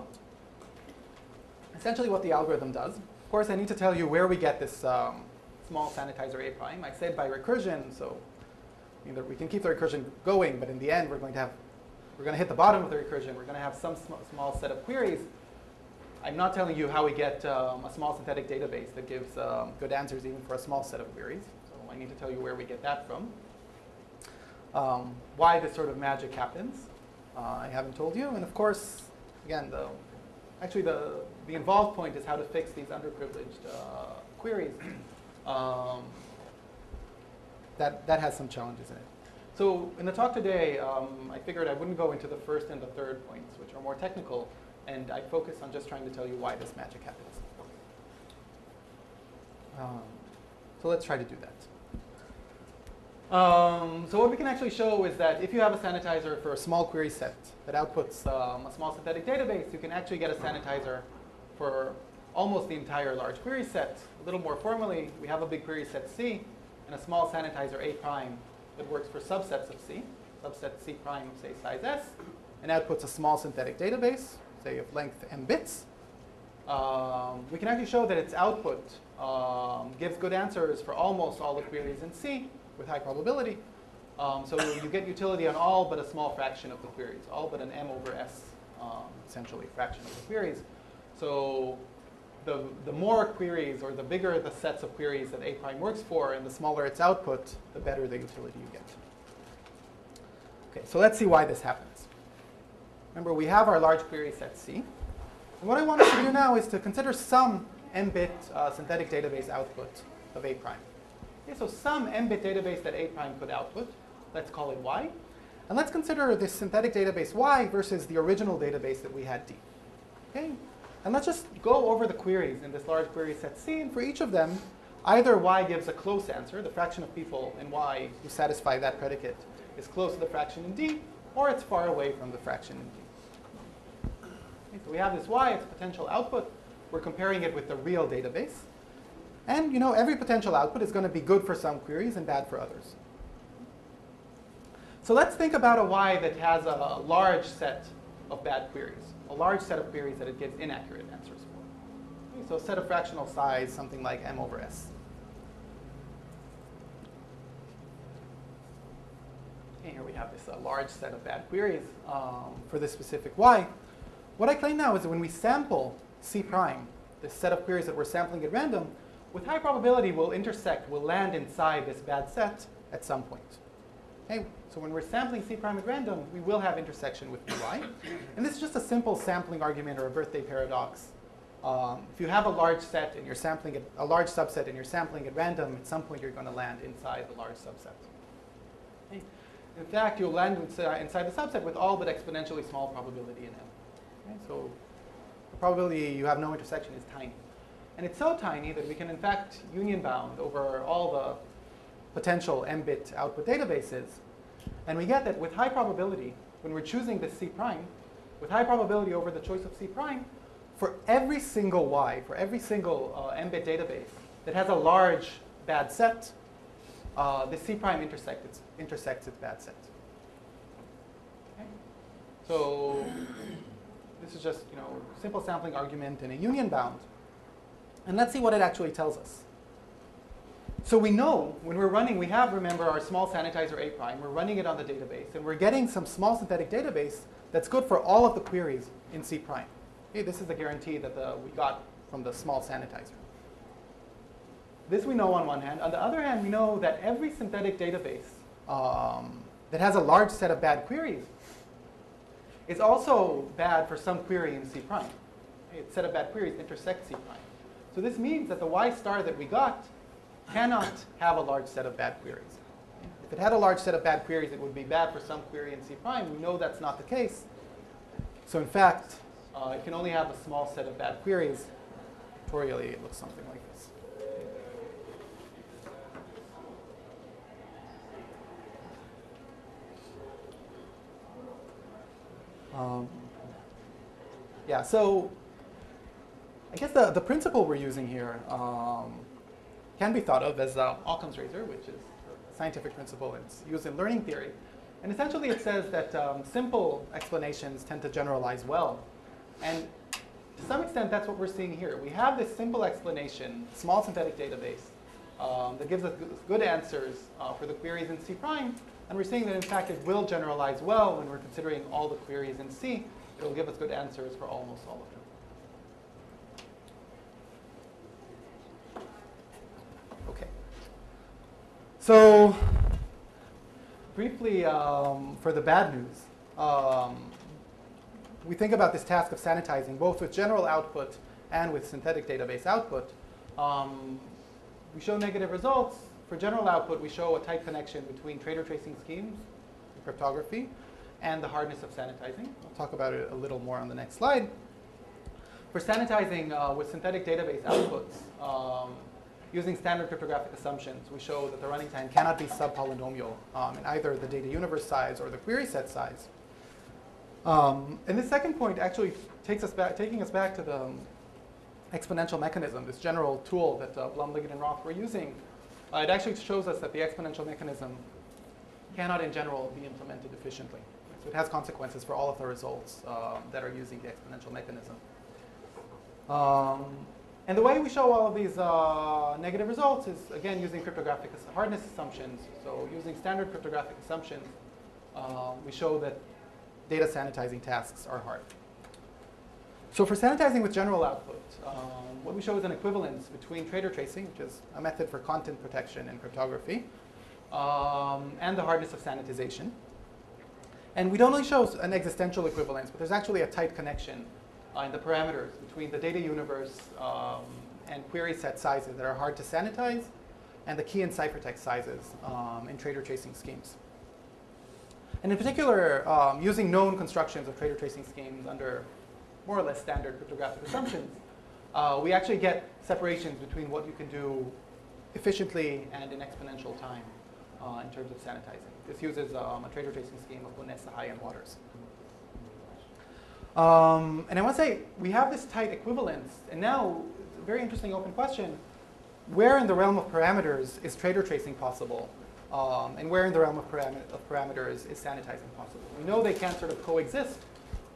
essentially what the algorithm does. Of course, I need to tell you where we get this um, small sanitizer A prime. I said by recursion, so either we can keep the recursion going, but in the end, we're going to have, we're going to hit the bottom of the recursion. We're going to have some sm small set of queries. I'm not telling you how we get um, a small synthetic database that gives um, good answers even for a small set of queries. So I need to tell you where we get that from. Um, why this sort of magic happens, uh, I haven't told you. And of course, again, the, actually the, the involved point is how to fix these underprivileged uh, queries. Um, that, that has some challenges in it. So in the talk today, um, I figured I wouldn't go into the first and the third points, which are more technical, and I'd focus on just trying to tell you why this magic happens. Um, so let's try to do that. Um, so what we can actually show is that if you have a sanitizer for a small query set that outputs um, a small synthetic database, you can actually get a sanitizer for almost the entire large query set. A little more formally, we have a big query set C and a small sanitizer A prime that works for subsets of C, subset C prime of, say, size S, and outputs a small synthetic database, say, of length m bits. Um, we can actually show that its output um, gives good answers for almost all the queries in C with high probability. Um, so you get utility on all but a small fraction of the queries, all but an m over s, um, essentially, fraction of the queries. So the, the more queries or the bigger the sets of queries that A prime works for and the smaller its output, the better the utility you get. Okay, so let's see why this happens. Remember, we have our large query set C. And what I want us to do now is to consider some m-bit uh, synthetic database output of A prime. Okay, so some m-bit database that A prime could output, let's call it Y. And let's consider this synthetic database Y versus the original database that we had D. Okay, and let's just go over the queries in this large query set C, and for each of them, either y gives a close answer, the fraction of people in y who satisfy that predicate is close to the fraction in D, or it's far away from the fraction in D. So we have this y, its a potential output. We're comparing it with the real database. And you know, every potential output is going to be good for some queries and bad for others. So let's think about a y that has a large set of bad queries a large set of queries that it gives inaccurate answers for. Okay, so a set of fractional size, something like m over s. Okay, here we have this uh, large set of bad queries um, for this specific y. What I claim now is that when we sample C prime, this set of queries that we're sampling at random, with high probability will intersect, will land inside this bad set at some point. Okay, so when we're sampling C prime at random, we will have intersection with y. And this is just a simple sampling argument or a birthday paradox. Um, if you have a large set and you're sampling it, a large subset and you're sampling at random, at some point you're going to land inside the large subset. Okay. In fact, you'll land inside the subset with all but exponentially small probability in M. Okay. So the probability you have no intersection is tiny. And it's so tiny that we can, in fact, union bound over all the potential m-bit output databases. And we get that with high probability, when we're choosing this C prime, with high probability over the choice of C prime, for every single Y, for every single uh, m-bit database that has a large bad set, uh, the C prime intersect intersects its bad set. Okay? So this is just you know simple sampling argument in a union bound. And let's see what it actually tells us. So we know when we're running, we have, remember, our small sanitizer A prime. We're running it on the database. And we're getting some small synthetic database that's good for all of the queries in C prime. This is the guarantee that the, we got from the small sanitizer. This we know on one hand. On the other hand, we know that every synthetic database um, that has a large set of bad queries is also bad for some query in C prime. Its set of bad queries intersect C prime. So this means that the Y star that we got cannot have a large set of bad queries. if it had a large set of bad queries, it would be bad for some query in C prime. We know that's not the case. So in fact, uh, it can only have a small set of bad queries. Pictorially, it looks something like this. Um, yeah, so I guess the, the principle we're using here um, can be thought of as uh, Occam's razor, which is a scientific principle. It's used in learning theory. And essentially it says that um, simple explanations tend to generalize well. And to some extent, that's what we're seeing here. We have this simple explanation, small synthetic database, um, that gives us good answers uh, for the queries in C prime. And we're seeing that, in fact, it will generalize well when we're considering all the queries in C. It will give us good answers for almost all of them. Okay. So briefly, um, for the bad news, um, we think about this task of sanitizing both with general output and with synthetic database output. Um, we show negative results. For general output, we show a tight connection between traitor tracing schemes, cryptography, and the hardness of sanitizing. I'll talk about it a little more on the next slide. For sanitizing uh, with synthetic database outputs, um, using standard cryptographic assumptions, we show that the running time cannot be subpolynomial um, in either the data universe size or the query set size. Um, and this second point actually takes us back, taking us back to the um, exponential mechanism, this general tool that uh, Blum, Ligett, and Roth were using. Uh, it actually shows us that the exponential mechanism cannot, in general, be implemented efficiently. So it has consequences for all of the results uh, that are using the exponential mechanism. Um, and the way we show all of these uh, negative results is, again, using cryptographic hardness assumptions. So using standard cryptographic assumptions, uh, we show that data sanitizing tasks are hard. So for sanitizing with general output, um, what we show is an equivalence between traitor tracing, which is a method for content protection in cryptography, um, and the hardness of sanitization. And we don't only show an existential equivalence, but there's actually a tight connection uh, in the parameters between the data universe um, and query set sizes that are hard to sanitize and the key and ciphertext sizes um, in traitor tracing schemes. And in particular, um, using known constructions of traitor tracing schemes under more or less standard cryptographic assumptions, uh, we actually get separations between what you can do efficiently and in exponential time uh, in terms of sanitizing. This uses um, a traitor tracing scheme of Boneh, Sahai, and Waters. Um, and I want to say, we have this tight equivalence, and now, it's a very interesting open question, where in the realm of parameters is traitor tracing possible? Um, and where in the realm of, param of, parameters is sanitizing possible? We know they can't sort of coexist,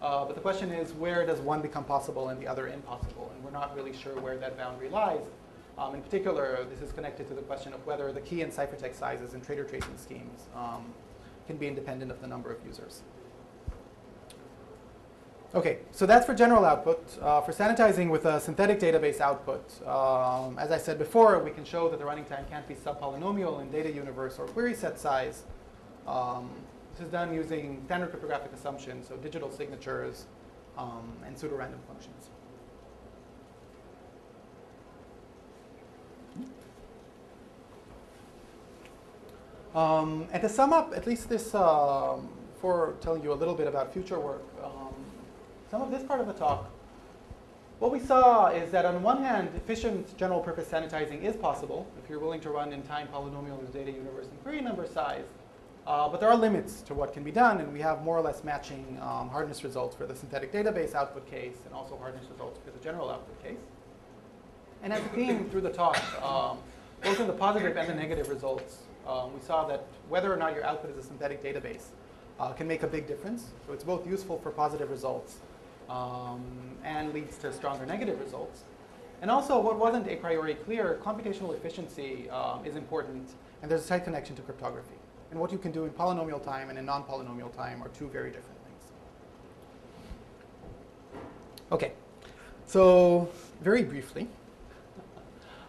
uh, but the question is, where does one become possible and the other impossible? And we're not really sure where that boundary lies. Um, in particular, this is connected to the question of whether the key and ciphertext sizes in traitor tracing schemes um, can be independent of the number of users. Okay, so that's for general output. Uh, for sanitizing with a synthetic database output, um, as I said before, we can show that the running time can't be subpolynomial in data universe or query set size. Um, this is done using standard cryptographic assumptions, so digital signatures um, and pseudorandom functions. Um, and to sum up, at least this, um, for telling you a little bit about future work, um, some of this part of the talk, what we saw is that on one hand, efficient general purpose sanitizing is possible if you're willing to run in time polynomial data universe and query number size. Uh, but there are limits to what can be done, and we have more or less matching um, hardness results for the synthetic database output case and also hardness results for the general output case. And as a theme through the talk, um, both in the positive and the negative results, um, we saw that whether or not your output is a synthetic database uh, can make a big difference. So it's both useful for positive results um, and leads to stronger negative results. And also, what wasn't a priori clear, computational efficiency um, is important, and there's a tight connection to cryptography. And what you can do in polynomial time and in non-polynomial time are two very different things. Okay, so very briefly,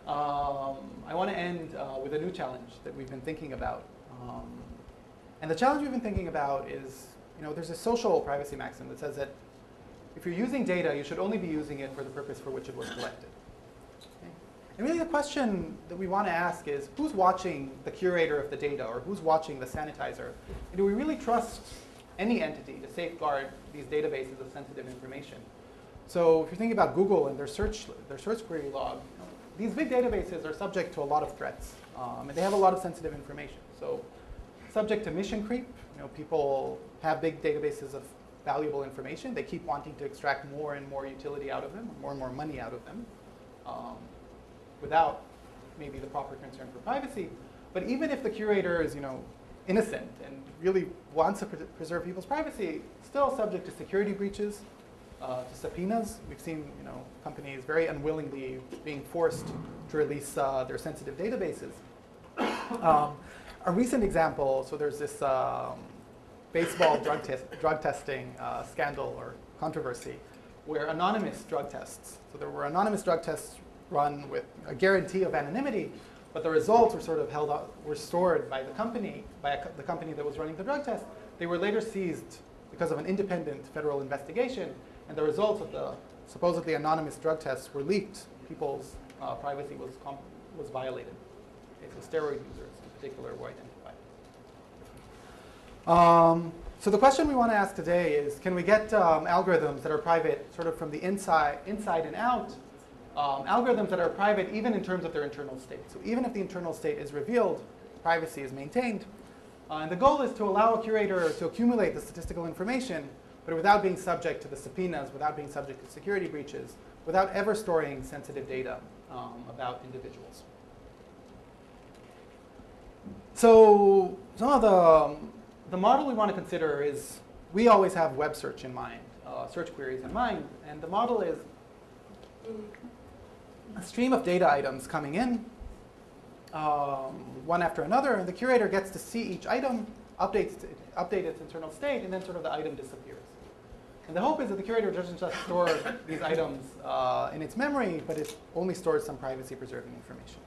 um, I want to end uh, with a new challenge that we've been thinking about. Um, and the challenge we've been thinking about is, you know, there's a social privacy maxim that says that if you're using data, you should only be using it for the purpose for which it was collected. And really the question that we want to ask is, who's watching the curator of the data, or who's watching the sanitizer? And do we really trust any entity to safeguard these databases of sensitive information? So if you're thinking about Google and their search, their search query log, these big databases are subject to a lot of threats, um, and they have a lot of sensitive information. So subject to mission creep, you know, people have big databases of valuable information. They keep wanting to extract more and more utility out of them, more and more money out of them, um, without maybe the proper concern for privacy. But even if the curator is, you know, innocent and really wants to pre- preserve people's privacy, still subject to security breaches, uh, to subpoenas. We've seen, you know, companies very unwillingly being forced to release uh, their sensitive databases. Um, a recent example, so there's this um, baseball drug, drug testing uh, scandal or controversy where anonymous drug tests, so there were anonymous drug tests run with a guarantee of anonymity, but the results were sort of held up, were stored by the company, by the company that was running the drug test. They were later seized because of an independent federal investigation, and the results of the supposedly anonymous drug tests were leaked. People's uh, privacy was, was violated. Okay, so steroid users in particular were identified. Um, so the question we want to ask today is, can we get um, algorithms that are private sort of from the inside, inside and out, um, algorithms that are private even in terms of their internal state. So even if the internal state is revealed, privacy is maintained. Uh, and the goal is to allow a curator to accumulate the statistical information, but without being subject to the subpoenas, without being subject to security breaches, without ever storing sensitive data um, about individuals. So some of the, um, the model we want to consider is we always have web search in mind, uh, search queries in mind, and the model is a stream of data items coming in, um, one after another, and the curator gets to see each item, updates it, update its internal state, and then sort of the item disappears. And the hope is that the curator doesn't just store [LAUGHS] these items uh, in its memory, but it only stores some privacy-preserving information.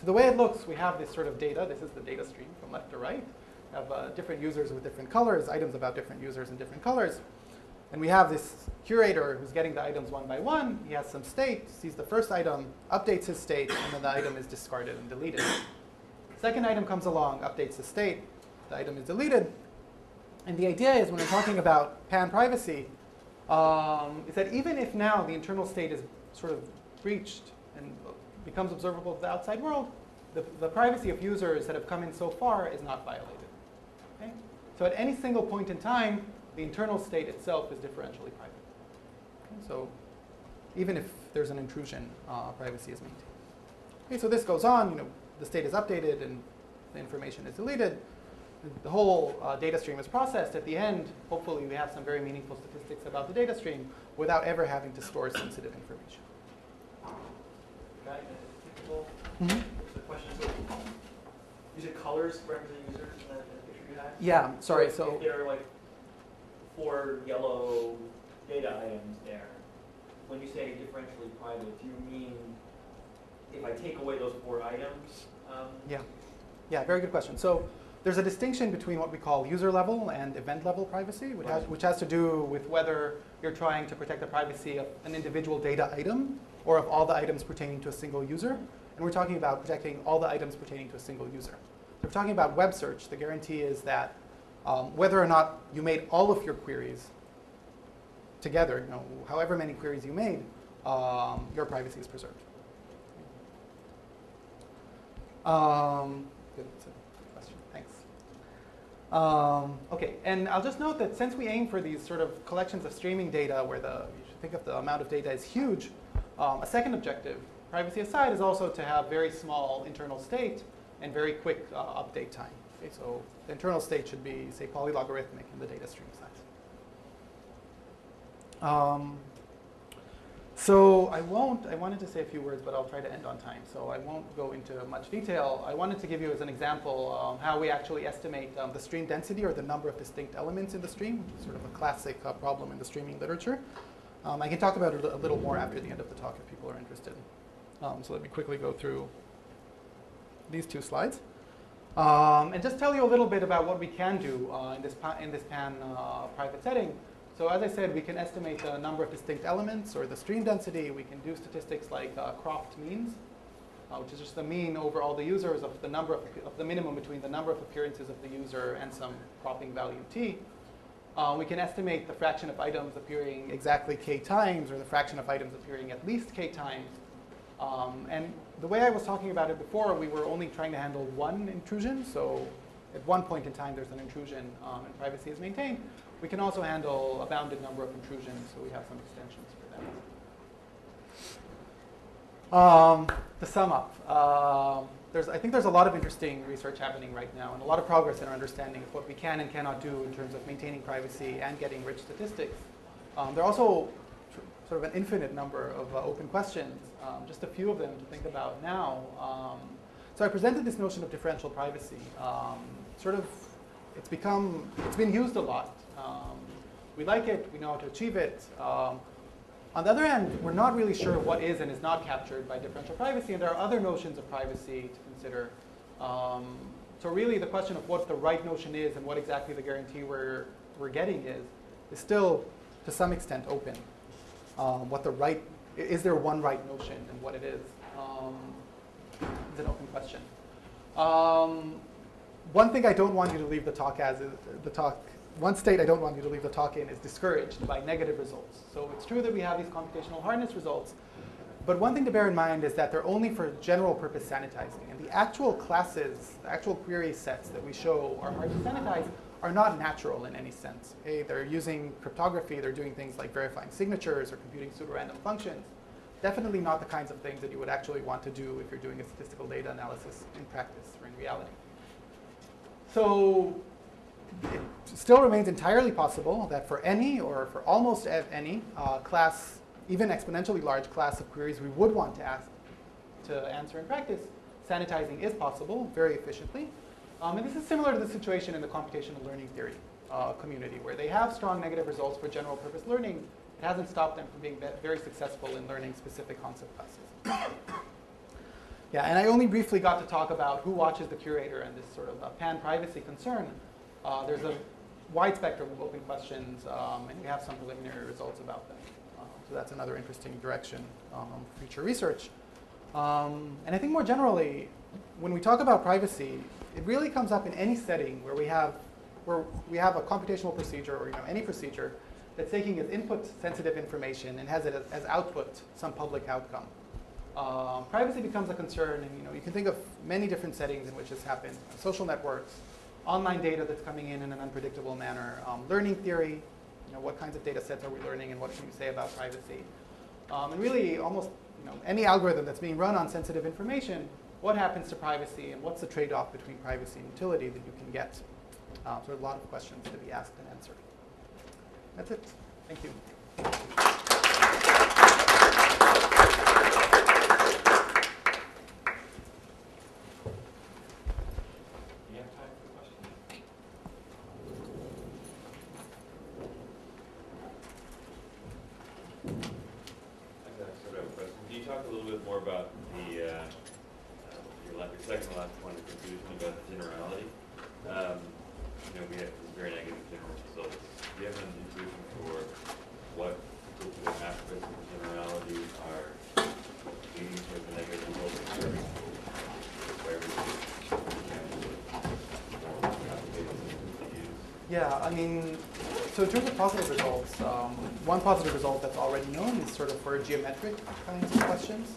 So the way it looks, we have this sort of data. This is the data stream from left to right. We have uh, different users with different colors, items about different users in different colors. And we have this curator who's getting the items one by one. He has some state, sees the first item, updates his state, and then the item is discarded and deleted. Second item comes along, updates the state, the item is deleted. And the idea is when we're talking about pan privacy, um, is that even if now the internal state is sort of breached and becomes observable to the outside world, the, the privacy of users that have come in so far is not violated. Okay? So at any single point in time, the internal state itself is differentially private. Okay, so even if there's an intrusion, uh, privacy is maintained. Okay, so this goes on. You know, the state is updated and the information is deleted. The whole uh, data stream is processed. At the end, hopefully, we have some very meaningful statistics about the data stream without ever having to store sensitive information. Can I people, what's the question? So, you said colors represent users in the picture you had? Yeah, sorry. if- So If there are like four yellow data items there, when you say differentially private, do you mean if I take away those four items? um, Yeah. Yeah, very good question. So there's a distinction between what we call user level and event level privacy, which has, which has to do with whether you're trying to protect the privacy of an individual data item or of all the items pertaining to a single user. And we're talking about protecting all the items pertaining to a single user. If we're talking about web search, the guarantee is that um, whether or not you made all of your queries together, you know, however many queries you made, um, your privacy is preserved. Um, good, question. Thanks. Um, okay, and I'll just note that since we aim for these sort of collections of streaming data, where the you should think of the amount of data is huge, um, a second objective, privacy aside, is also to have very small internal state and very quick uh, update time. Okay, so the internal state should be, say, polylogarithmic in the data stream size. Um, so I won't, I wanted to say a few words, but I'll try to end on time. So I won't go into much detail. I wanted to give you as an example um, how we actually estimate um, the stream density or the number of distinct elements in the stream, sort of a classic uh, problem in the streaming literature. Um, I can talk about it a little more after the end of the talk if people are interested. Um, so let me quickly go through these two slides. Um, and just tell you a little bit about what we can do uh, in this, in this pan uh, private setting. So as I said, we can estimate the number of distinct elements or the stream density. We can do statistics like uh, cropped means. uh, which is just the mean over all the users of the number of, of the minimum between the number of appearances of the user and some cropping value t. Uh, we can estimate the fraction of items appearing exactly k times, or the fraction of items appearing at least k times. Um, and the way I was talking about it before, we were only trying to handle one intrusion. So at one point in time, there's an intrusion um, and privacy is maintained. We can also handle a bounded number of intrusions, so we have some extensions for that. Um, to sum up, um, there's, I think there's a lot of interesting research happening right now and a lot of progress in our understanding of what we can and cannot do in terms of maintaining privacy and getting rich statistics. Um, there are also sort of an infinite number of uh, open questions, um, just a few of them to think about now. Um, so I presented this notion of differential privacy. Um, sort of, it's become, it's been used a lot. Um, we like it, we know how to achieve it. Um, on the other hand, we're not really sure what is and is not captured by differential privacy, and there are other notions of privacy to consider. So really, the question of what the right notion is and what exactly the guarantee we're, we're getting is, is still, to some extent, open. Um, what the right, is there one right notion and what it is? Um, is an open question. Um, one thing I don't want you to leave the talk as is the talk. One state I don't want you to leave the talk in is discouraged by negative results. So it's true that we have these computational hardness results, but one thing to bear in mind is that they're only for general purpose sanitizing, and the actual classes, the actual query sets that we show are hard to sanitize are not natural in any sense. Okay? They're using cryptography, they're doing things like verifying signatures or computing pseudorandom functions. Definitely not the kinds of things that you would actually want to do if you're doing a statistical data analysis in practice or in reality. So it still remains entirely possible that for any or for almost any uh, class, even exponentially large class of queries we would want to ask to answer in practice, sanitizing is possible very efficiently. Um, and this is similar to the situation in the computational learning theory uh, community, where they have strong negative results for general purpose learning. It hasn't stopped them from being very successful in learning specific concept classes. [COUGHS] Yeah, and I only briefly got to talk about who watches the curator and this sort of uh, pan-privacy concern. Uh, there's a wide spectrum of open questions, um, and we have some preliminary results about them. Uh, so that's another interesting direction um, for future research. Um, and I think more generally, when we talk about privacy, it really comes up in any setting where we have where we have a computational procedure or you know any procedure that's taking as input sensitive information and has it as, as output some public outcome. Um, privacy becomes a concern, and you know you can think of many different settings in which this happens: social networks, online data that's coming in in an unpredictable manner, um, learning theory. You know what kinds of data sets are we learning, and what can we say about privacy? Um, and really, almost you know any algorithm that's being run on sensitive information, what happens to privacy, and what's the trade-off between privacy and utility that you can get? Uh, so a lot of questions to be asked and answered. That's it. Thank you have time for questions? I've got sort of a question. Can you talk a little bit more about the, uh, uh, your la- your second to last point, the conclusion about generality? Um, You know, we have very negative general results. Do you have an intuition for what particular aspects of the generality are leading towards the negative results? or where we should, you know, more complicated systems to use? Yeah, I mean, so in terms of positive results, um, one positive result that's already known is sort of for geometric kinds of questions.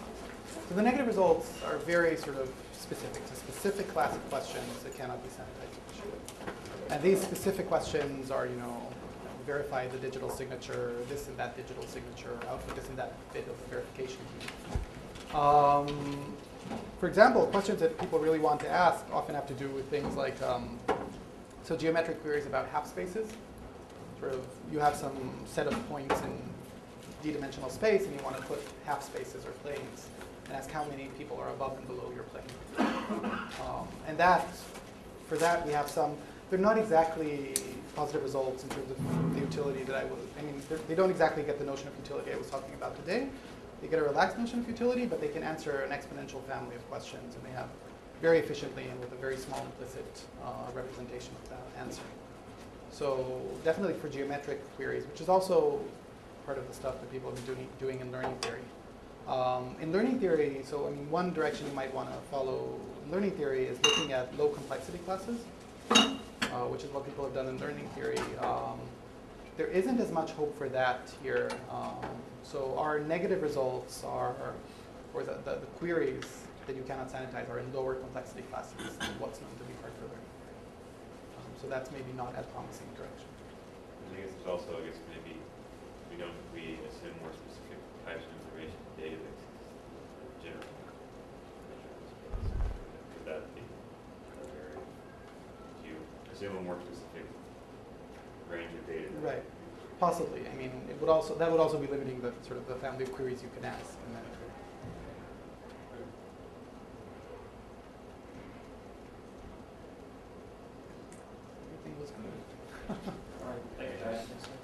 So the negative results are very sort of specific to specific class of questions that cannot be sanitized. And these specific questions are, you know, verify the digital signature, this and that digital signature, output this and that bit of verification. Um, for example, questions that people really want to ask often have to do with things like um, so geometric queries about half spaces. Sort of, you have some set of points in d-dimensional space, and you want to put half spaces or planes, and ask how many people are above and below your plane. Um, and that, for that, we have some. They're not exactly positive results in terms of the utility that I was. I mean, they don't exactly get the notion of utility I was talking about today. They get a relaxed notion of utility, but they can answer an exponential family of questions, and they have very efficiently and with a very small implicit uh, representation of that answer. So definitely for geometric queries, which is also part of the stuff that people have been doing, doing in learning theory. Um, in learning theory, so I mean, one direction you might want to follow in learning theory is looking at low complexity classes, uh, which is what people have done in learning theory. Um, there isn't as much hope for that here. Um, so our negative results are, or the, the, the queries that you cannot sanitize are in lower complexity classes than what's known to be hard for learning. Um, so that's maybe not as promising direction. And I guess there's also, I guess maybe we don't, we assume more specific types of information in databases, in general. Could that be another area? Do you assume a more specific range of data? Right. Possibly. I mean, it would also that would also be limiting the sort of the family of queries you can ask. And then, was good. All right. [LAUGHS] Thank you, guys.